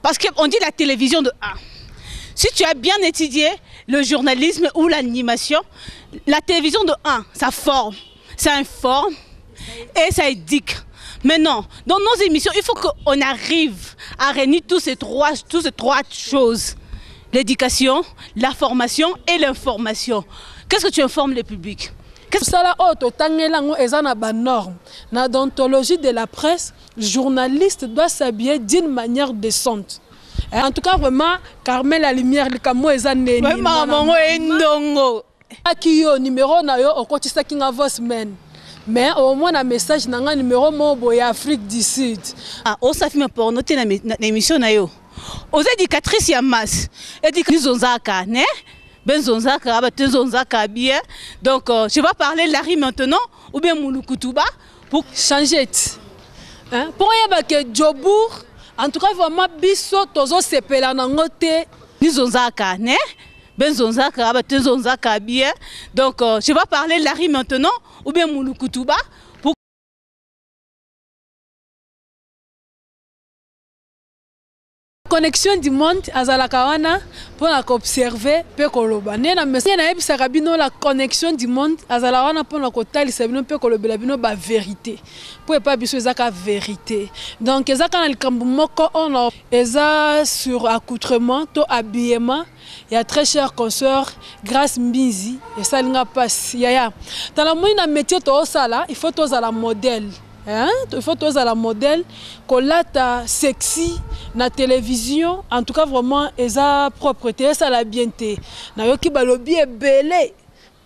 Parce qu'on dit la télévision de 1. Si tu as bien étudié le journalisme ou l'animation, la télévision de 1, ça forme, ça informe et ça éduque. Maintenant, dans nos émissions, il faut qu'on arrive à réunir tous ces trois, ces trois choses. L'éducation, la formation et l'information. Qu'est-ce que tu informes le public? Mosala oyo totangela yango eza na banorme na dontologie de la presse journaliste doit s'habiller d'une manière décente. En tout cas vraiment carmel la lumière likambo eza nenimamango endongo aki yo numero na yo okotisaki nga vosman mais omona message na nga numero moko boye afrique du sud. Ah, osafime porno te na émission na yo. Oza éducatrice ya masse. Éducatrice ozaka ne benzonzaka batenzonzaka bien. Donc euh, je vais parler lari maintenant ou bien mulukutuba pour changer hein? pour yeba ke jobour en tout cas vraiment biso tozosepela nango te nizonzaka ne benzonzaka batenzonzaka bien. Donc euh, je vais parler lari maintenant ou bien mulukutuba connexion du monde azalaka wana mpona koobserve mpe koloba. Nde na message nayebisaka bino la connexion du monde azala wana mpona kotalisa bino mpe kolobela bino bavérité mpo epa biso eza ka vérité. Donc eza ka na likambo moko ono. Eza sur accoutrement to habillement. Ya très cher conseur grâce mbinzi esalinga mpasi yaya tala moi na métier toosala il faut tozala modèle. Hein? il faut tozala modèle kolata sexy na télévision en tout cas vraiment eza propre te esala bien te nayoki balobi ebele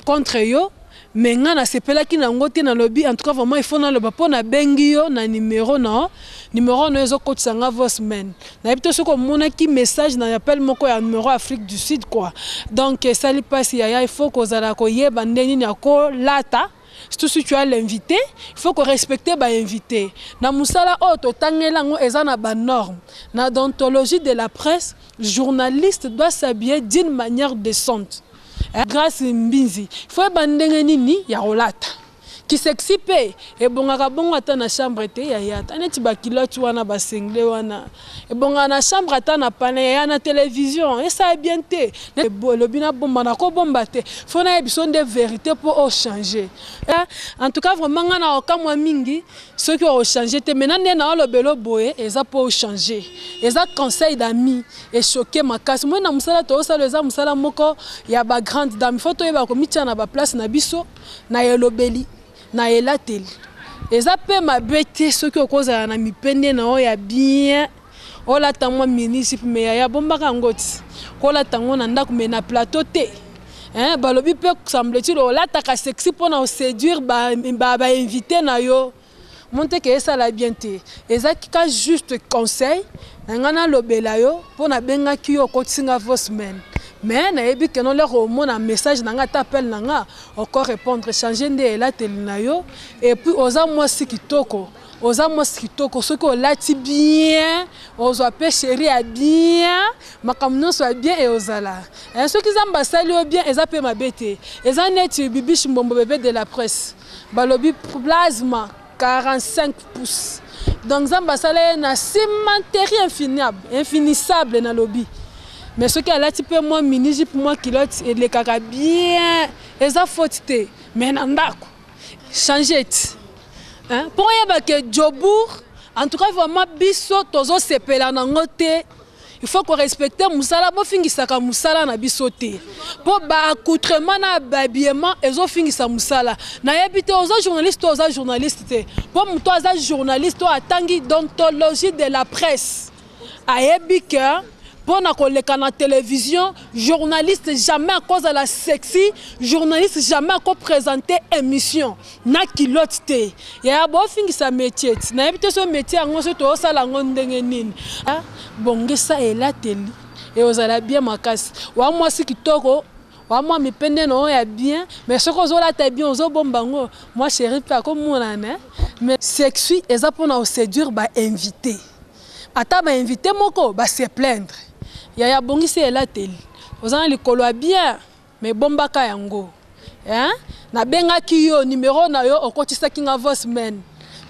contre yo me nga nasepelaki nango te nalobi en tout cas vraiment il faut naloba mpo nabengi yo na numero na numero no ezokotisa nga vosman nayebi te soki omonaki message na appel moko ya numero afrique du sud quoi. Donc esali mpasi yaya il faut kozala koyeba nde nini akolata surtout si tu as l'invité il faut que respecter bainvité na mosala oyo totangela yango eza na banorme na dontologie de la presse journaliste doit s'habiller d'une manière décente. Grâce mbinzi. Fo yeba ndenge nini ya kolata kisexi mpe ebongaka bongo ata na chambre te yaya ata neti bakiloti wana basengle wana. Ebongaka na chambre ata na pane yaya na télévision esala bien te. Elobi nabomba nakobomba te. Fo nayebi biso nde vérité mpo ochange en tout cas vraiment ngai na okamwa mingi soki ochange te. Maintenant nde naolobela boye eza mpo ochange eza conseil d'ami echoke makasi moi na mosala toosala eza mosala moko ya bagrande dame. Fo toyeba komitia na baplace na biso na elobeli na elateli. Eza mpe mabe te soki okozala na mipende na oyo ya bien. Olata mwa municipe me yaya bombaka yango ti kolata yango na ndako me na plateau te. Hein, balobi mpe semble-t-il olataka sexy mpona oséduire bainvité ba, ba na yo. Monteke esala bien te. Eza kika juste conseil na ngai nalobela yo mpo nabengaki yo okotisinga vosman mais nayebi keno lere omona message na nga ata appel na nga oko répondre. Change nde elateli na yo. Epuis oza mwasi kitoko. Oza mwasi kitoko. Soki olati bien ozwa mpe sheri ya bien makambo nyonso ya bien eozala. Soki nzambe asali yo bien eza mpe mabe te. Eza neti bibishi mbombo bebe de la presse. Balobi plasma 45 pouces. Donc nzambe asala ye na cimenterie infinissable nalobi mais soki alati mpe mwa minijipe mwa kilote elekaka bien. Eza faute te mais na ndako change ti mpo oyeba ke jobour en tout cas vraiment biso tozosepela nango te il faut korespecte mosala bofingisaka mosala na biso te mpo baaccoutrement na bahabillement ezofingisa mosala nayebi te oza journaliste to oza journaliste te mpo moto aza journaliste oyo atangi dontologie de la presse. Ayebi ke mpo na koleka na télévision journaliste jamais akozala sexy journaliste jamais akoprésente émission. Na kilote te. Yaya bofingisa métier ti. Nayebi te so métier yango so toosala yango ndenge nini. Bongisa elateli. Eozala bien makasi. Wa mwasi kitoko wa mwa mipende na oyo ya bien mais soki ozolata bien ozobomba yango. Mwa chéri mpe akomonana mais sexui eza mpona oséduire bainvité ata bainvité moko base plaindre yaya abongisi elateli oza na likolo ya bien me ebombaka yango. Nabengaki yo numero na yo okotisaki nga vosman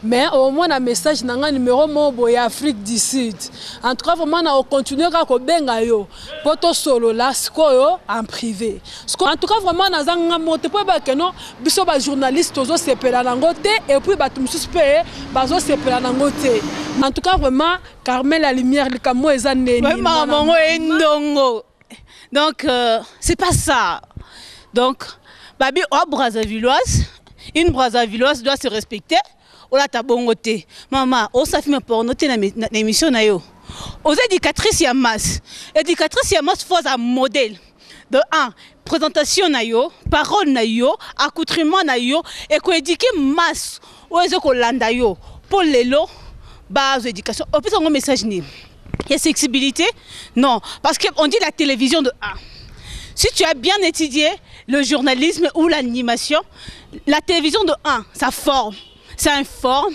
mais omona message na ngai numéro moko boye ya afrique du sud. En tout cas vraiment na ocontinue kaka kobenga yo. Mpo tosolola sikoyo en privé. En tout cas vraiment naza nga moko te mpo ebakeno biso bajournaliste tozosepela nango te epuis bato mosusu mpe bazosepela nango te en tout cas vraiment carmel la lumière likambo eza nenimamango endongo donc euh, c'est pas ça. Donc babi o brazavilloise une brazavilloise doit se respecter olata bongo te. Mama osafime porno te na émission na yo. Oza éducatrice ya masse éducatrice ya masse fo aza modèle. De un présentation na yo parole na yo accoutrement na yo ekoédike masse. Oyo eza kolanda yo? Mpo lelo bazwa éducation opesa yango message nini ya sensibilité? Non. Parce qu'on dit la télévision de un. Si tu as bien étudié le journalisme ou l'animation la télévision de un ça forme ça informe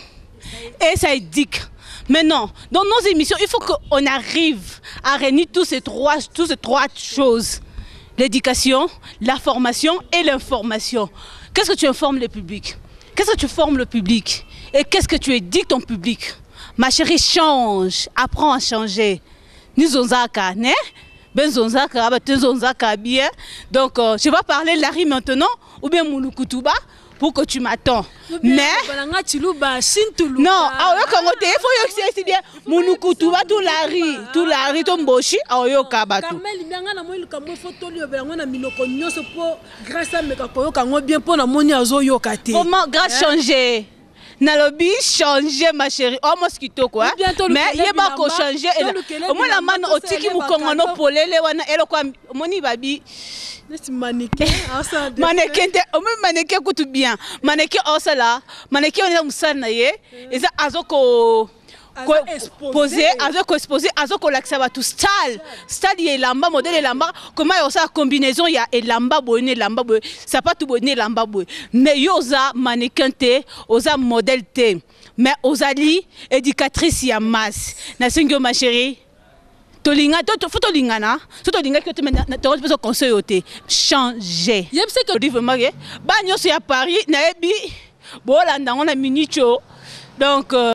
et ça éduque. Maintenant, dans nos émissions, il faut qu'on arrive à réunir tous ces trois, tous ces trois choses. L'éducation, la formation et l'information. Qu'est-ce que tu informes le public? Qu'est-ce que tu formes le public? Et qu'est-ce que tu éduques ton public? Ma chérie, change, apprends à changer. Nous ne bien. Donc, euh, je vais parler Larry maintenant, ou bien Mouloukoutouba, pour que tu m'attends. Mais non, aoyoka ngo te ifo yokisi esi bien munukutu batu lari tu lari to mboshi aoyoka bato Carmel bianga na moi likambo na minoko nyonso mpo grâce ameka koyoka ngo bien mpo namoni azoyoka te comment grâce changer nalobi changer ma chérie kitoko mais yeba kochange omona mana otiki mokongono polele wana eloko omoni babi maneke te omoi maneke kutu bien. Maneke osala maneke wana eza mosala na ye eza azoko pose azo koexpose azo kolakisa bato. Style style ya elamba modele elamba koma osala combinaison ya elamba boye na elamba boye sapatu boye na elamba boye. Mais yo oza mannequin te oza modèle te. Mais ozali éducatrice ya masse. Nasengi yo ma chérie tolinga fo tolingana so tolingaki yo te tokoki mpe conseil yo te changer yebiseke vraiment ke bana nyonso ya paris nayebi boolanda yango na minute o donc euh,